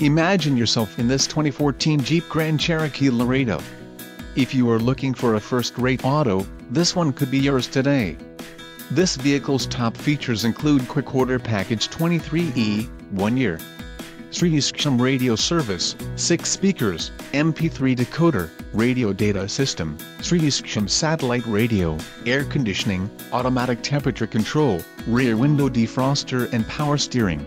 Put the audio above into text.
Imagine yourself in this 2014 Jeep Grand Cherokee Laredo. If you are looking for a first-rate auto, this one could be yours today. This vehicle's top features include Quick Order Package 23E, 1 year. Sirius XM radio service, 6 speakers, MP3 decoder, radio data system, Sirius XM satellite radio, air conditioning, automatic temperature control, rear window defroster and power steering.